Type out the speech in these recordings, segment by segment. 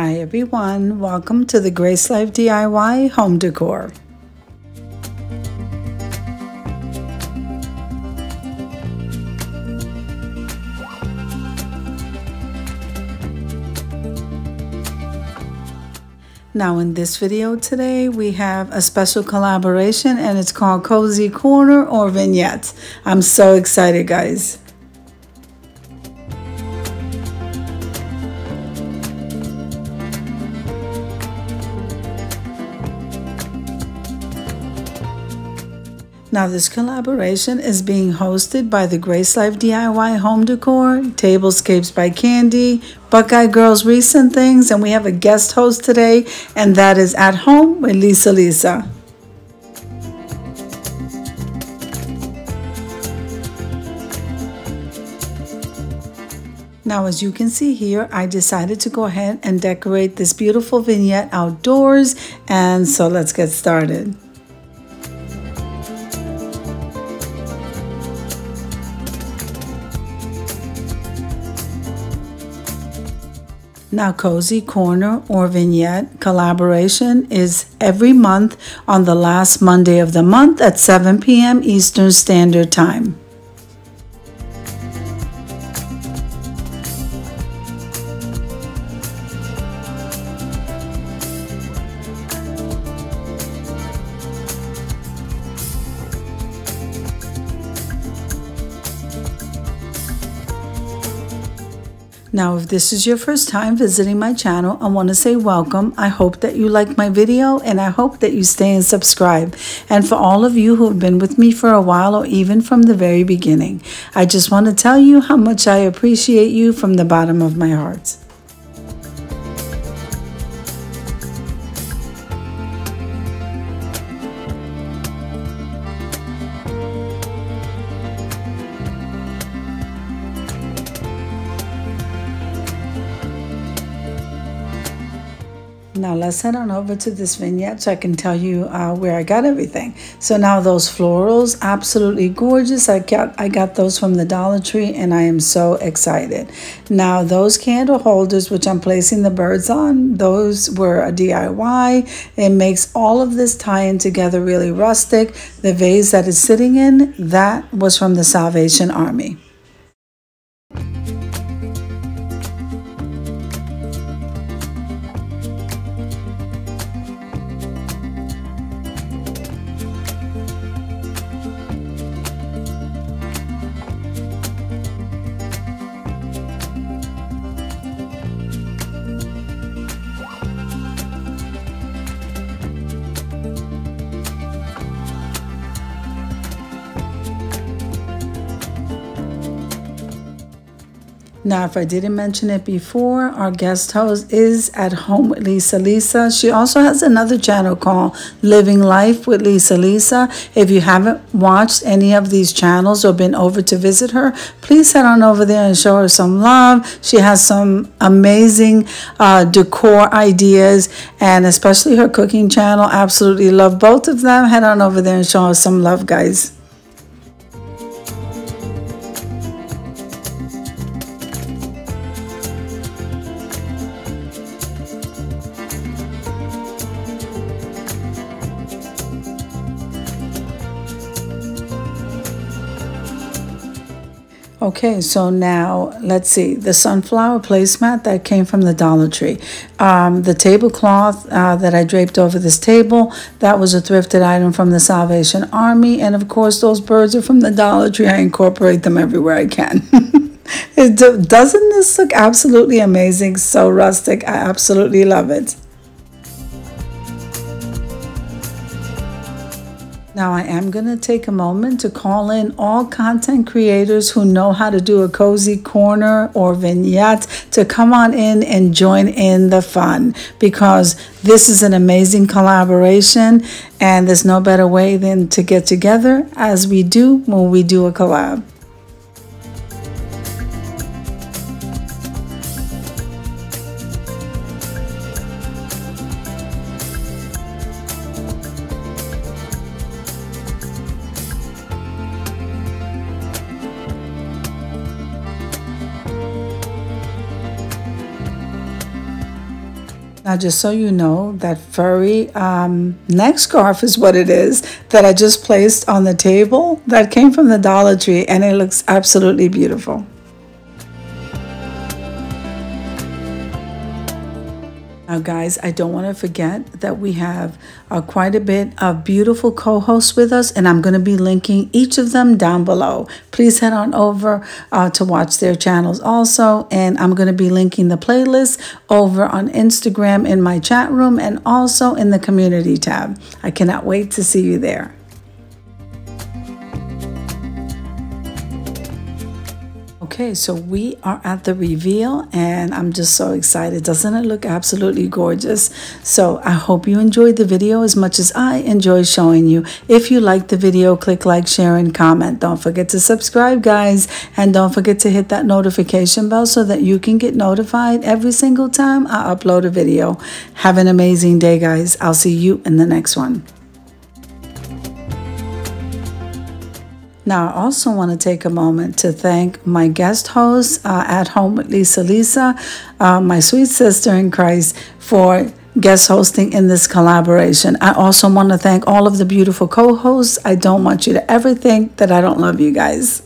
Hi everyone, welcome to the Grace Life DIY Home Decor. Now in this video today, we have a special collaboration and it's called Cozy Corner or Vignettes. I'm so excited guys. Now, this collaboration is being hosted by the Grace Life DIY Home Decor, Tablescapes by Candy, Buckeye Girls Recent Things, and we have a guest host today, and that is At Home with Lisa Lisa. Now, as you can see here, I decided to go ahead and decorate this beautiful vignette outdoors, and so let's get started. Now, Cozy Corner or Vignette collaboration is every month on the last Monday of the month at 7 p.m. Eastern Standard Time. Now, if this is your first time visiting my channel, I want to say welcome. I hope that you like my video and I hope that you stay and subscribe. And for all of you who have been with me for a while or even from the very beginning, I just want to tell you how much I appreciate you from the bottom of my heart. Now let's head on over to this vignette so I can tell you uh, where I got everything. So now those florals, absolutely gorgeous. I got I got those from the Dollar Tree and I am so excited. Now those candle holders which I'm placing the birds on, those were a DIY. It makes all of this tie-in together really rustic. The vase that is sitting in, that was from the Salvation Army. Now, if I didn't mention it before, our guest host is at home with Lisa Lisa. She also has another channel called Living Life with Lisa Lisa. If you haven't watched any of these channels or been over to visit her, please head on over there and show her some love. She has some amazing uh, decor ideas and especially her cooking channel. Absolutely love both of them. Head on over there and show her some love, guys. Okay, so now let's see the sunflower placemat that came from the Dollar Tree. Um, the tablecloth uh, that I draped over this table, that was a thrifted item from the Salvation Army. And of course, those birds are from the Dollar Tree. I incorporate them everywhere I can. doesn't this look absolutely amazing? So rustic. I absolutely love it. Now, I am going to take a moment to call in all content creators who know how to do a cozy corner or vignette to come on in and join in the fun because this is an amazing collaboration and there's no better way than to get together as we do when we do a collab. Now, just so you know, that furry um, neck scarf is what it is that I just placed on the table. That came from the Dollar Tree and it looks absolutely beautiful. Now, guys, I don't want to forget that we have uh, quite a bit of beautiful co hosts with us, and I'm going to be linking each of them down below. Please head on over uh, to watch their channels also, and I'm going to be linking the playlist over on Instagram in my chat room and also in the community tab. I cannot wait to see you there. Okay, so we are at the reveal and I'm just so excited. Doesn't it look absolutely gorgeous? So I hope you enjoyed the video as much as I enjoy showing you. If you like the video, click like, share, and comment. Don't forget to subscribe, guys. And don't forget to hit that notification bell so that you can get notified every single time I upload a video. Have an amazing day, guys. I'll see you in the next one. Now, I also want to take a moment to thank my guest host uh, at home with Lisa Lisa, uh, my sweet sister in Christ, for guest hosting in this collaboration. I also want to thank all of the beautiful co hosts. I don't want you to ever think that I don't love you guys.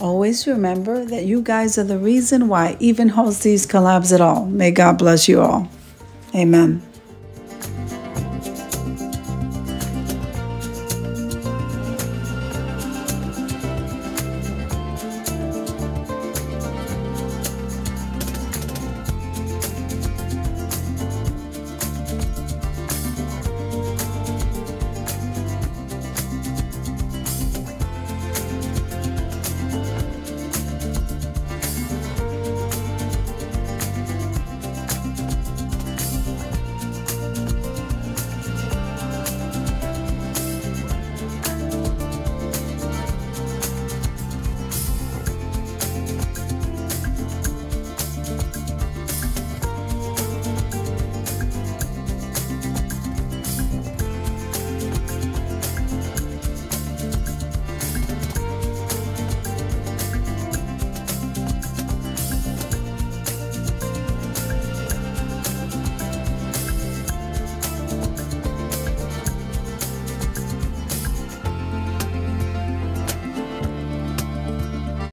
Always remember that you guys are the reason why even host these collabs at all. May God bless you all. Amen.